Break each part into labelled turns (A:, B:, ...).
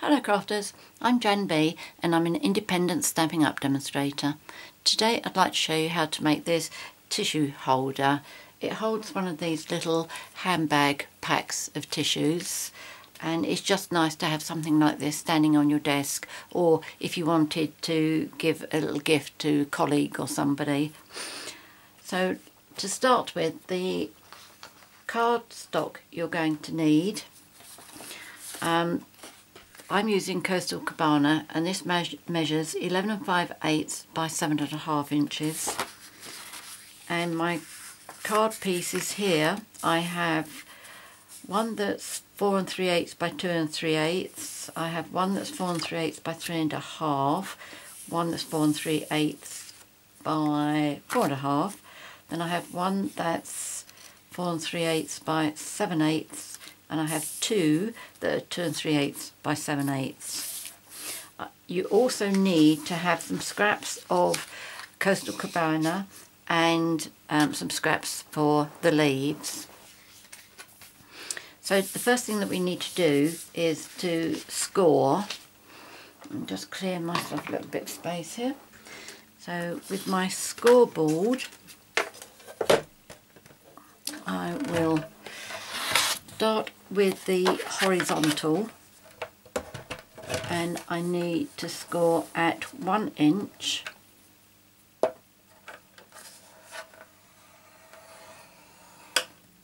A: Hello crafters, I'm Jan B and I'm an independent Stampin' Up demonstrator. Today I'd like to show you how to make this tissue holder. It holds one of these little handbag packs of tissues and it's just nice to have something like this standing on your desk or if you wanted to give a little gift to a colleague or somebody. So to start with the cardstock you're going to need um, I'm using Coastal Cabana and this me measures 11 and 5 eighths by 7 and a half inches. And my card pieces here. I have one that's 4 and 3 eighths by 2 and 3 eighths. I have one that's 4 and 3 eighths by 3 and a half. One that's 4 and 3 eighths by 4 and a half. Then I have one that's 4 and 3 eighths by 7 eighths and I have two that are 2 and 3 eighths by 7 eighths. Uh, you also need to have some scraps of Coastal Cabana and um, some scraps for the leaves. So the first thing that we need to do is to score. and just clear myself a little bit of space here. So with my scoreboard, I will start with the horizontal. And I need to score at one inch.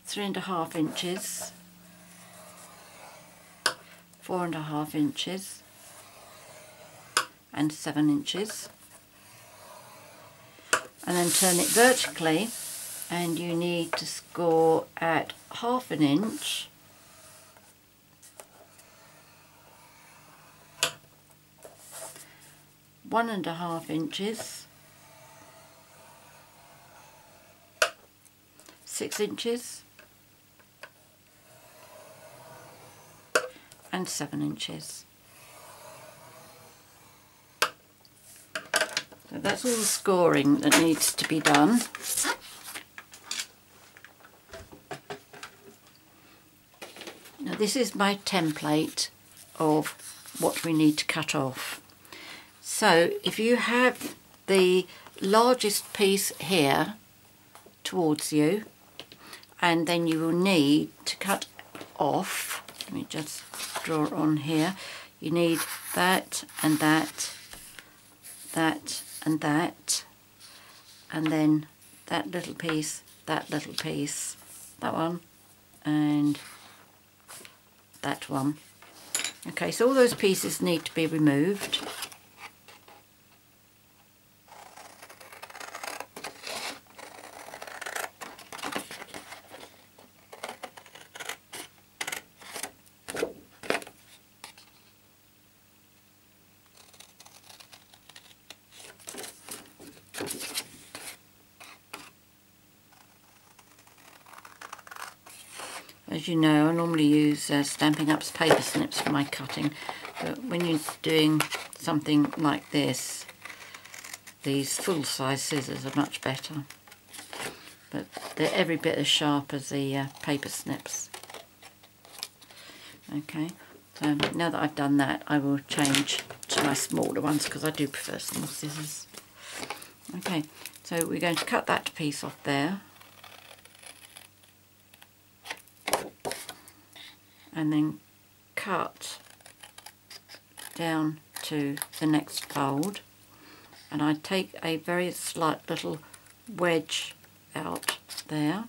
A: Three and a half inches. Four and a half inches. And seven inches. And then turn it vertically and you need to score at half an inch. One and a half inches. Six inches. And seven inches. So that's all the scoring that needs to be done this is my template of what we need to cut off. So if you have the largest piece here towards you and then you will need to cut off, let me just draw on here, you need that and that, that and that and then that little piece, that little piece, that one and that one. Okay, so all those pieces need to be removed. As you know, I normally use uh, Stampin' Up's paper snips for my cutting, but when you're doing something like this, these full-size scissors are much better. But they're every bit as sharp as the uh, paper snips. Okay, so now that I've done that, I will change to my smaller ones because I do prefer small scissors. Okay, so we're going to cut that piece off there. And then cut down to the next fold. And I take a very slight little wedge out there.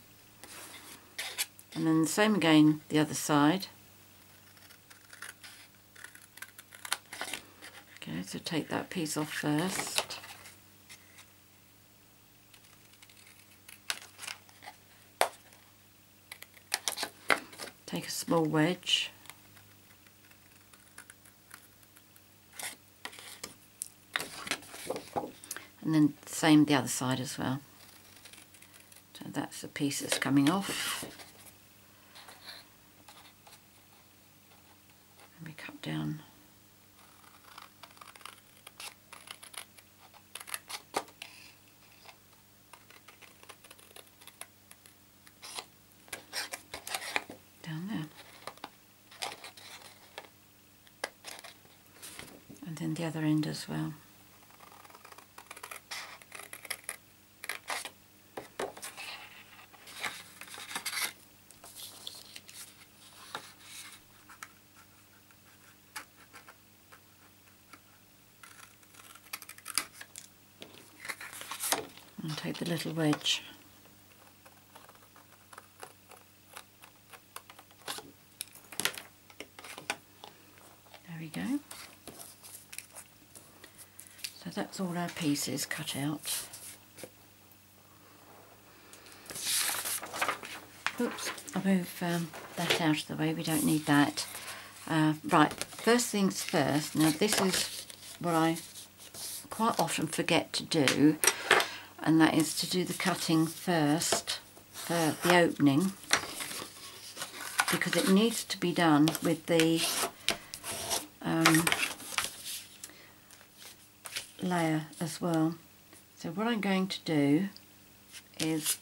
A: And then the same again the other side. Okay so take that piece off first take a small wedge. And then same the other side as well. So that's the piece that's coming off and we cut down then the other end as well. and take the little wedge there we go so that's all our pieces cut out. Oops I'll move um, that out of the way. We don't need that. Uh, right first things first. Now this is what I quite often forget to do and that is to do the cutting first for the opening because it needs to be done with the um, layer as well. So what I'm going to do is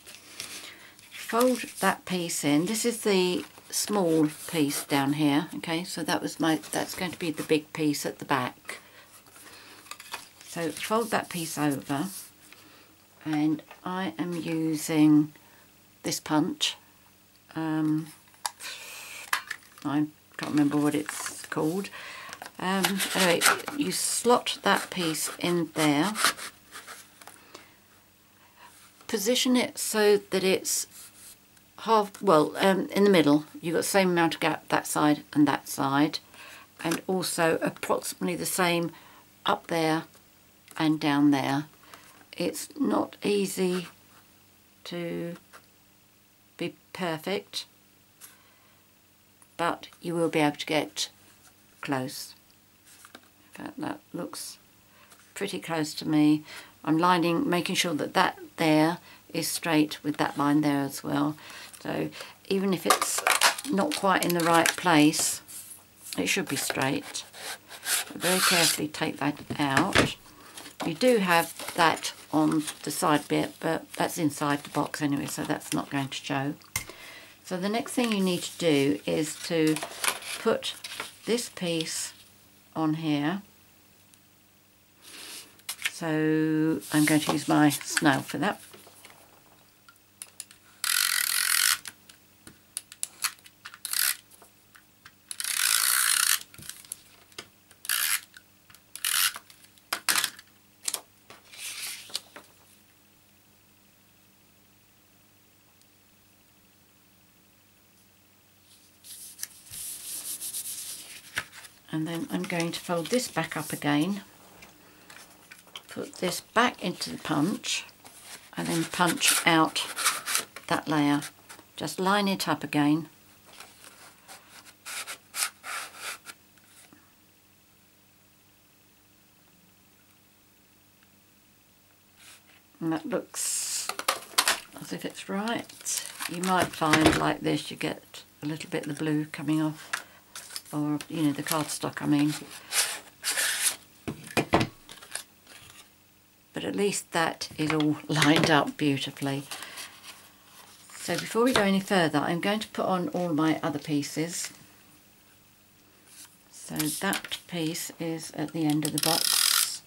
A: fold that piece in. This is the small piece down here, okay, so that was my, that's going to be the big piece at the back. So fold that piece over and I am using this punch. Um, I can't remember what it's called. Um, anyway, you slot that piece in there. Position it so that it's half, well, um, in the middle. You've got the same amount of gap that side and that side. And also approximately the same up there and down there it's not easy to be perfect but you will be able to get close. In fact that looks pretty close to me. I'm lining, making sure that that there is straight with that line there as well. So even if it's not quite in the right place, it should be straight. very carefully take that out. You do have that on the side bit, but that's inside the box anyway, so that's not going to show. So the next thing you need to do is to put this piece on here. So I'm going to use my snail for that. And then I'm going to fold this back up again. Put this back into the punch and then punch out that layer. Just line it up again. And that looks as if it's right. You might find like this you get a little bit of the blue coming off or you know the cardstock I mean. But at least that is all lined up beautifully. So before we go any further I'm going to put on all my other pieces. So that piece is at the end of the box.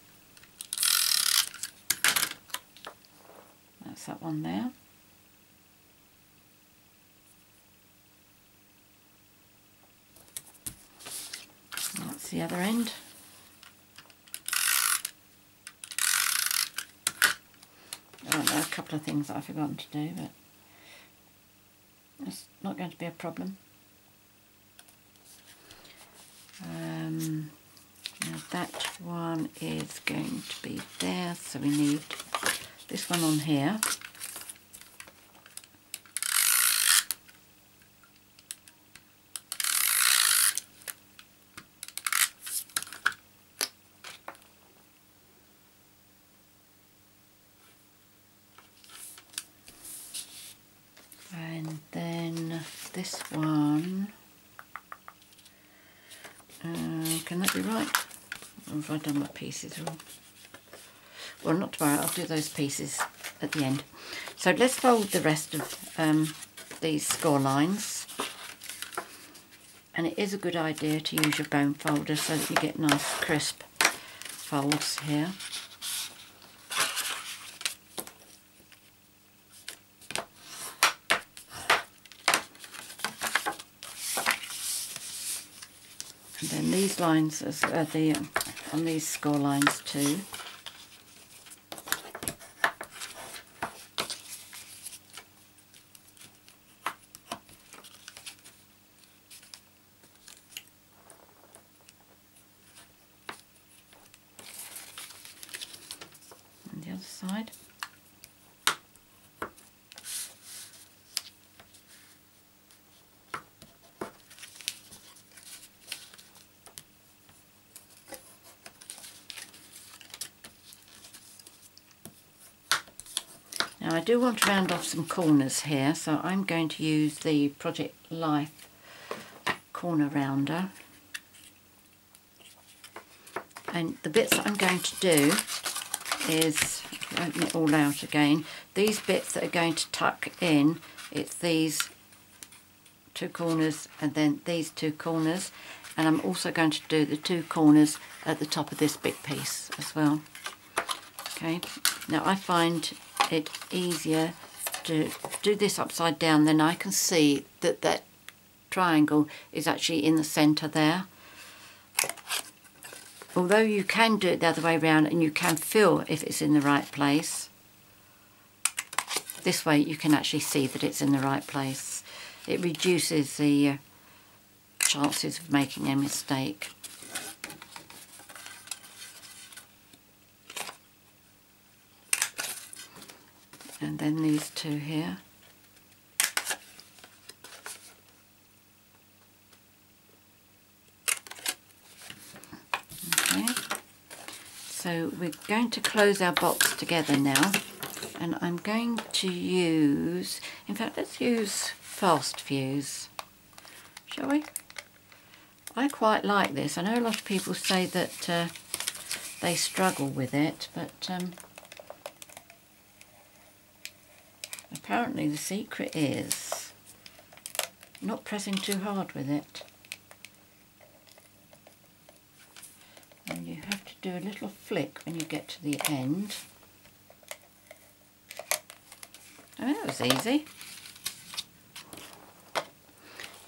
A: That's that one there the other end. Oh, there are a couple of things I've forgotten to do, but it's not going to be a problem. Um, now that one is going to be there, so we need this one on here. this one. Uh, can that be right? Or have I done my pieces wrong? Well, not tomorrow. I'll do those pieces at the end. So let's fold the rest of um, these score lines. And it is a good idea to use your bone folder so that you get nice crisp folds here. And then these lines are uh, the um, on these score lines too. side. I do want to round off some corners here, so I'm going to use the Project Life corner rounder. And the bits that I'm going to do is open it all out again. These bits that are going to tuck in, it's these two corners and then these two corners. And I'm also going to do the two corners at the top of this big piece as well. Okay, now I find it easier to do this upside down, then I can see that that triangle is actually in the centre there. Although you can do it the other way around and you can feel if it's in the right place this way you can actually see that it's in the right place. It reduces the uh, chances of making a mistake and then these two here Okay. So we're going to close our box together now and I'm going to use, in fact let's use fast fuse, shall we? I quite like this. I know a lot of people say that uh, they struggle with it, but um, apparently the secret is not pressing too hard with it. and you have to do a little flick when you get to the end. Oh, that was easy.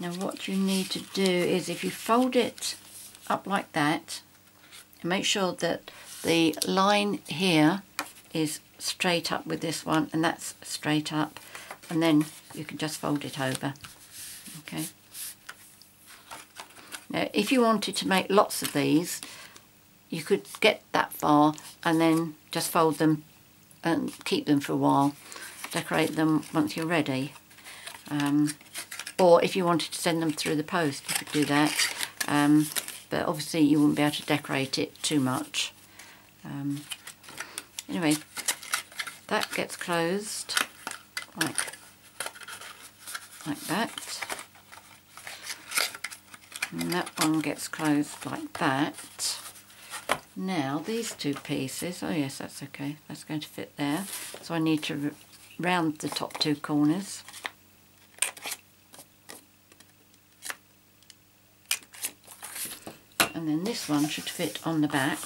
A: Now what you need to do is if you fold it up like that, make sure that the line here is straight up with this one and that's straight up and then you can just fold it over. Okay. Now if you wanted to make lots of these you could get that far and then just fold them and keep them for a while. Decorate them once you're ready. Um, or if you wanted to send them through the post, you could do that. Um, but obviously you wouldn't be able to decorate it too much. Um, anyway, that gets closed like, like that. And that one gets closed like that. Now these two pieces, oh yes that's okay, that's going to fit there. So I need to round the top two corners. And then this one should fit on the back.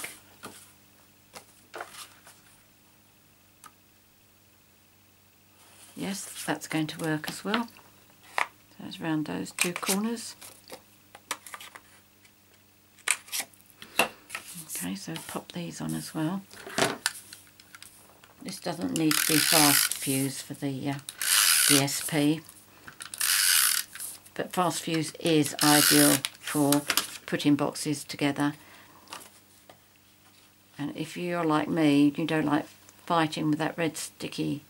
A: Yes, that's going to work as well. So let's round those two corners. Okay, so pop these on as well. This doesn't need to be fast fuse for the uh, DSP, but fast fuse is ideal for putting boxes together. And if you're like me, you don't like fighting with that red sticky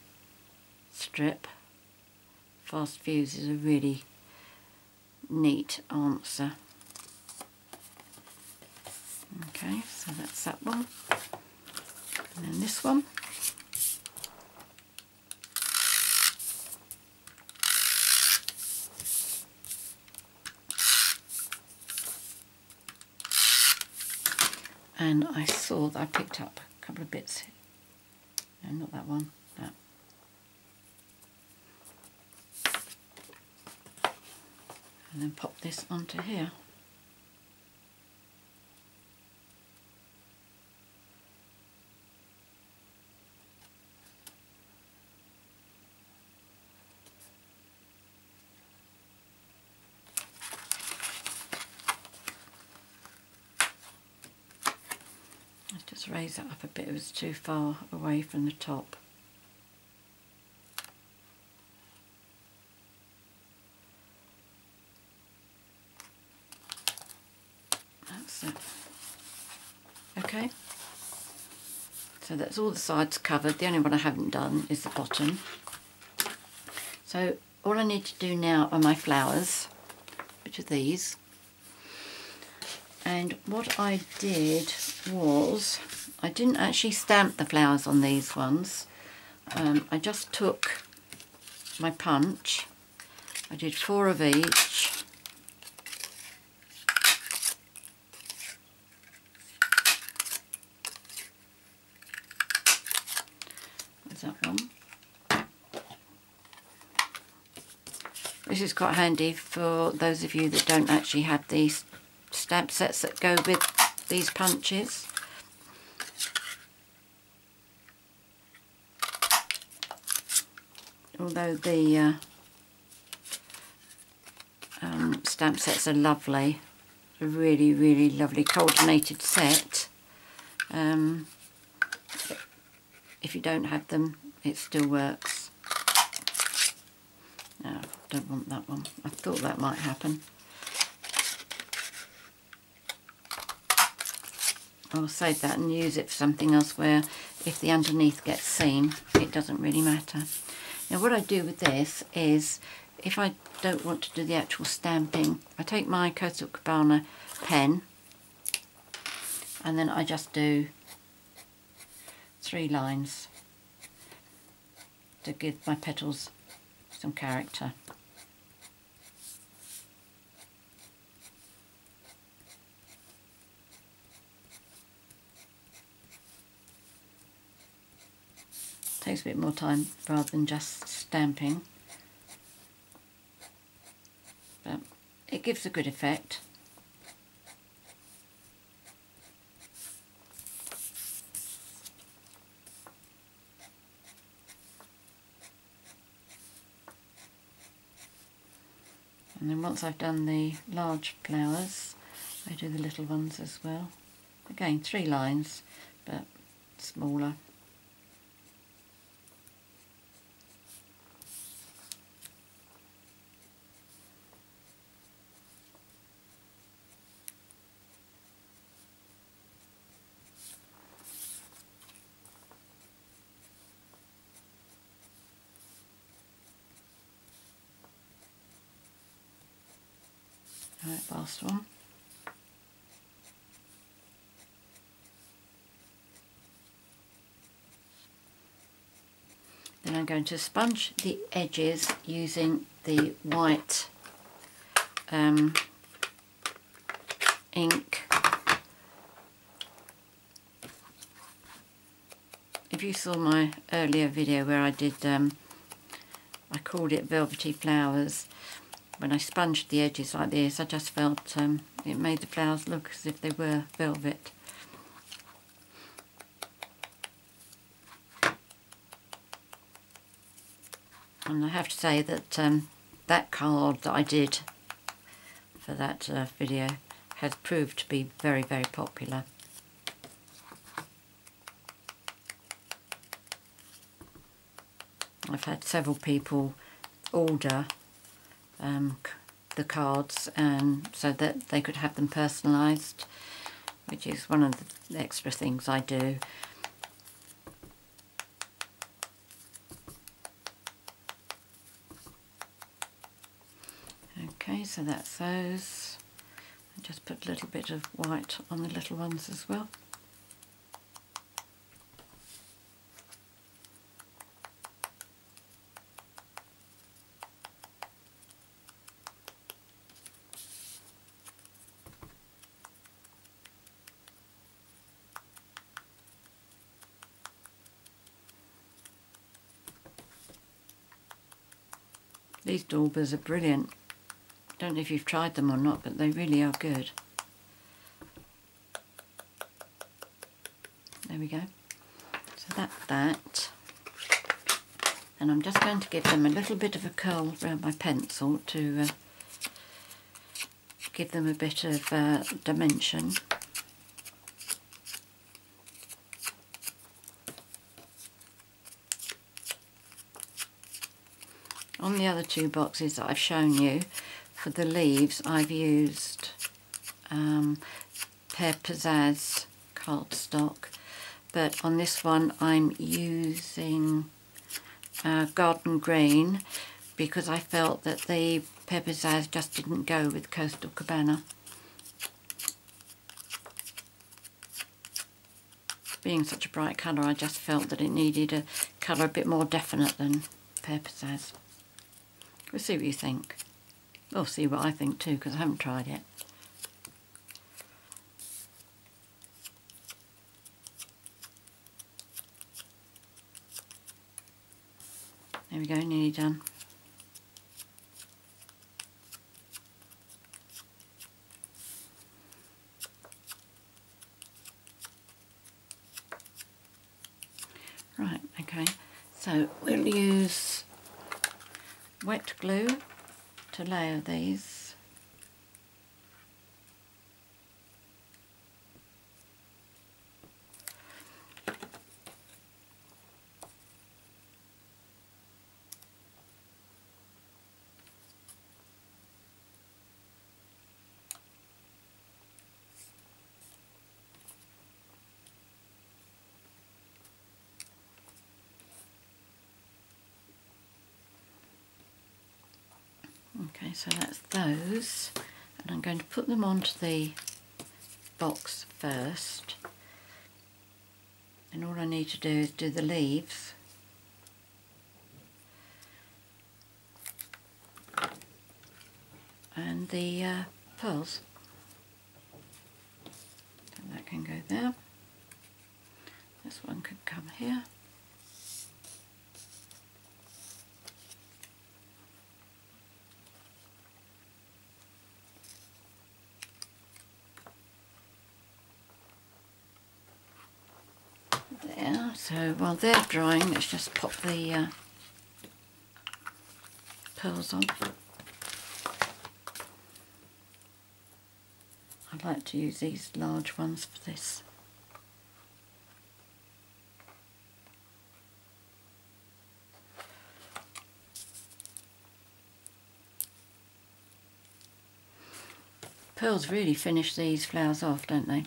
A: strip, fast fuse is a really neat answer. Okay, so that's that one. And then this one. And I saw that I picked up a couple of bits. No, not that one, and then pop this onto here. Just raise that up a bit, it was too far away from the top. That's all the sides covered. The only one I haven't done is the bottom. So all I need to do now are my flowers, which are these. And what I did was, I didn't actually stamp the flowers on these ones. Um, I just took my punch. I did four of each. There's that one. This is quite handy for those of you that don't actually have these stamp sets that go with these punches. Although the uh, um, stamp sets are lovely, a really, really lovely coordinated set. Um, if you don't have them, it still works. Don't want that one. I thought that might happen. I'll save that and use it for something else where if the underneath gets seen, it doesn't really matter. Now what I do with this is, if I don't want to do the actual stamping, I take my Coastal Cabana pen and then I just do three lines to give my petals some character. Takes a bit more time rather than just stamping. But it gives a good effect. And then once I've done the large flowers, I do the little ones as well. Again, three lines, but smaller. Right, last one. Then I'm going to sponge the edges using the white um, ink. If you saw my earlier video where I did, um, I called it Velvety Flowers, when I sponged the edges like this I just felt um, it made the flowers look as if they were velvet. And I have to say that um, that card that I did for that uh, video has proved to be very very popular. I've had several people order um, the cards and so that they could have them personalised which is one of the extra things I do. Okay, so that's those. I just put a little bit of white on the little ones as well. Daubers are brilliant. Don't know if you've tried them or not, but they really are good. There we go. So that's that. And I'm just going to give them a little bit of a curl around my pencil to uh, give them a bit of uh, dimension. On the other two boxes that I've shown you, for the leaves I've used um, Pear Pizzazz cardstock but on this one I'm using uh, Garden Green because I felt that the Pear Pizzazz just didn't go with Coastal Cabana. Being such a bright colour I just felt that it needed a colour a bit more definite than Pear Pizzazz. We'll see what you think. We'll see what I think too because I haven't tried it. There we go, nearly done. Right, okay, so we'll use wet glue to layer these Okay, so that's those. And I'm going to put them onto the box first. And all I need to do is do the leaves. And the uh, pearls. That can go there. This one could come here. So while they're drying, let's just pop the uh, pearls on. I'd like to use these large ones for this. Pearls really finish these flowers off, don't they?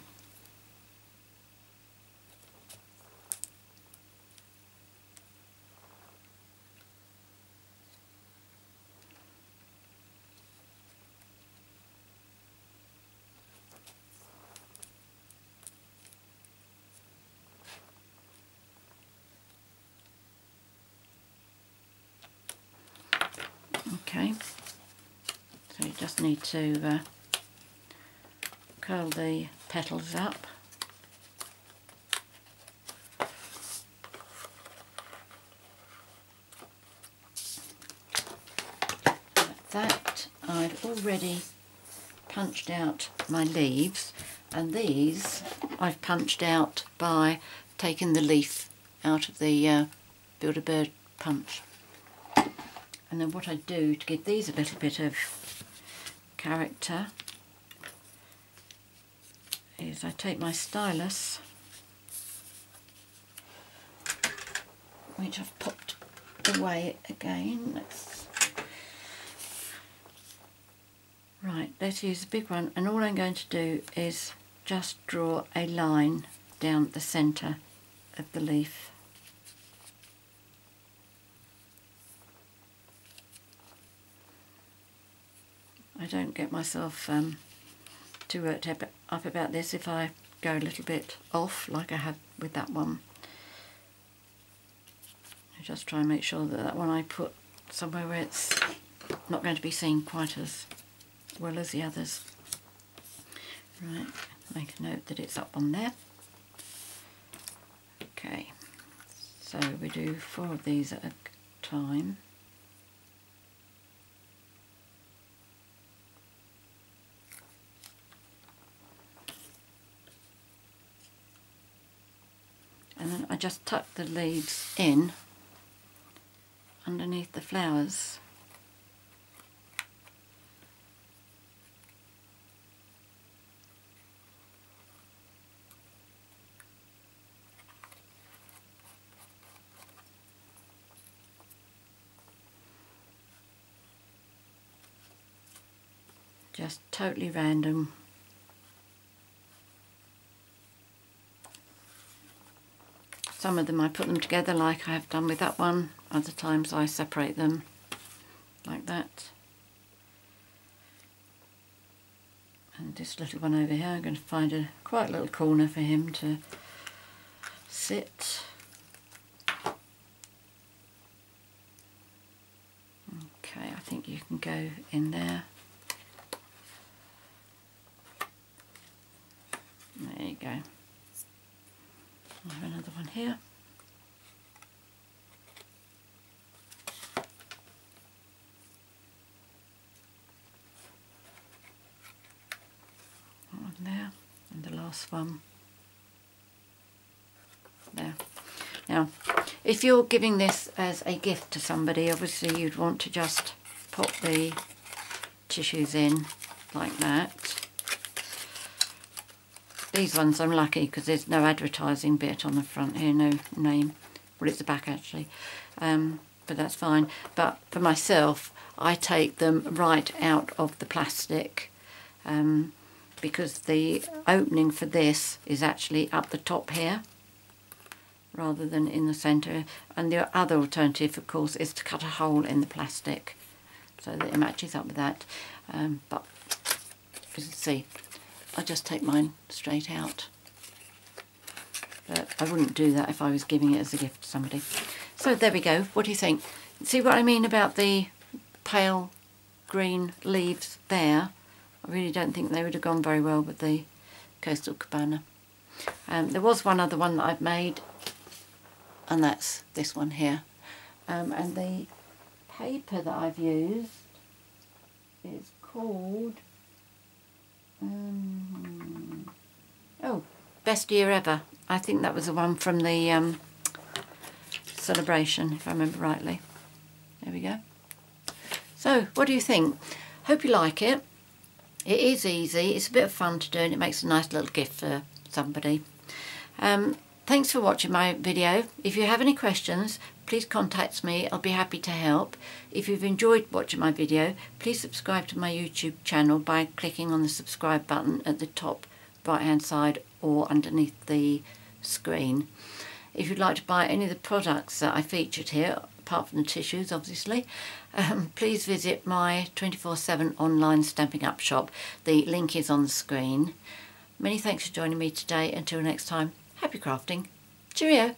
A: okay so you just need to uh, curl the petals up like that I've already punched out my leaves and these I've punched out by taking the leaf out of the uh, Build-A-Bird punch. And then what I do to give these a little bit of character is I take my stylus, which I've popped away again. Let's right, let's use a big one. And all I'm going to do is just draw a line down the centre of the leaf. I don't get myself um, too worked up about this if I go a little bit off like I had with that one. I just try and make sure that that one I put somewhere where it's not going to be seen quite as well as the others. Right, make a note that it's up on there. Okay, so we do four of these at a time. just tuck the leaves in underneath the flowers. Just totally random. Some of them I put them together like I have done with that one. Other times I separate them like that. And this little one over here I'm going to find a quite little corner for him to sit. Okay I think you can go in there there you go I here one there and the last one there. Now, if you're giving this as a gift to somebody, obviously you'd want to just pop the tissues in like that. These ones I'm lucky because there's no advertising bit on the front here, no name. Well, it's the back actually, um, but that's fine. But for myself, I take them right out of the plastic um, because the opening for this is actually up the top here rather than in the centre. And the other alternative, of course, is to cut a hole in the plastic so that it matches up with that. Um, but as you see, I just take mine straight out. But I wouldn't do that if I was giving it as a gift to somebody. So there we go. What do you think? See what I mean about the pale green leaves there? I really don't think they would have gone very well with the Coastal Cabana. Um, there was one other one that I've made and that's this one here. Um, and the paper that I've used is called, um, oh, Best Year Ever. I think that was the one from the um, celebration, if I remember rightly. There we go. So, what do you think? Hope you like it. It is easy, it's a bit of fun to do and it makes a nice little gift for somebody. Um, Thanks for watching my video. If you have any questions, please contact me. I'll be happy to help. If you've enjoyed watching my video, please subscribe to my YouTube channel by clicking on the subscribe button at the top right hand side or underneath the screen. If you'd like to buy any of the products that I featured here, apart from the tissues obviously, um, please visit my 24-7 online Stampin' Up shop. The link is on the screen. Many thanks for joining me today. Until next time. Happy crafting. Cheerio.